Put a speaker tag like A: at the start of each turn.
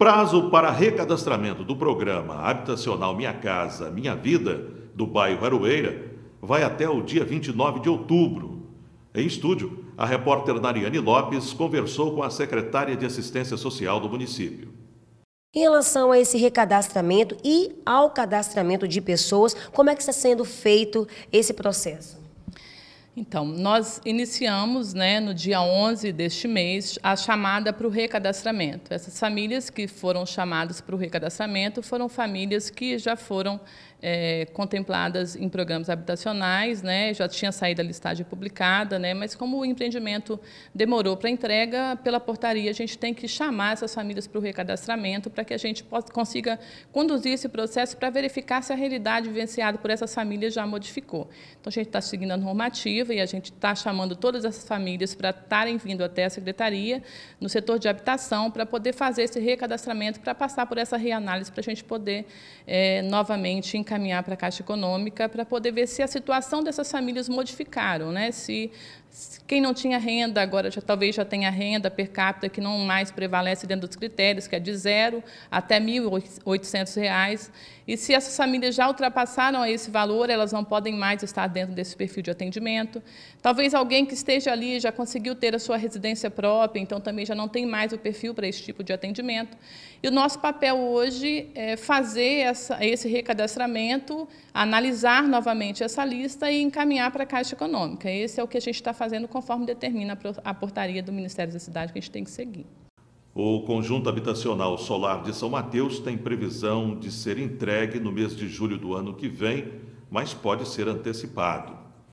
A: Prazo para recadastramento do programa habitacional Minha Casa Minha Vida, do bairro Aroeira, vai até o dia 29 de outubro. Em estúdio, a repórter Nariane Lopes conversou com a secretária de Assistência Social do município.
B: Em relação a esse recadastramento e ao cadastramento de pessoas, como é que está sendo feito esse processo?
C: Então, nós iniciamos, né, no dia 11 deste mês, a chamada para o recadastramento. Essas famílias que foram chamadas para o recadastramento foram famílias que já foram é, contempladas em programas habitacionais, né, já tinha saído a listagem publicada, né, mas como o empreendimento demorou para entrega, pela portaria a gente tem que chamar essas famílias para o recadastramento para que a gente possa, consiga conduzir esse processo para verificar se a realidade vivenciada por essas famílias já modificou. Então, a gente está seguindo a normativa e a gente está chamando todas essas famílias para estarem vindo até a Secretaria, no setor de habitação, para poder fazer esse recadastramento, para passar por essa reanálise, para a gente poder é, novamente encaminhar para a Caixa Econômica para poder ver se a situação dessas famílias modificaram, né? se, quem não tinha renda agora já, talvez já tenha renda per capita que não mais prevalece dentro dos critérios, que é de zero até R$ 1.800, e se essas famílias já ultrapassaram esse valor, elas não podem mais estar dentro desse perfil de atendimento. Talvez alguém que esteja ali já conseguiu ter a sua residência própria, então também já não tem mais o perfil para esse tipo de atendimento. E o nosso papel hoje é fazer essa, esse recadastramento, analisar novamente essa lista e encaminhar para a Caixa Econômica. Esse é o que a gente está fazendo conforme determina a portaria do Ministério da Cidade que a gente tem que seguir.
A: O conjunto habitacional solar de São Mateus tem previsão de ser entregue no mês de julho do ano que vem, mas pode ser antecipado.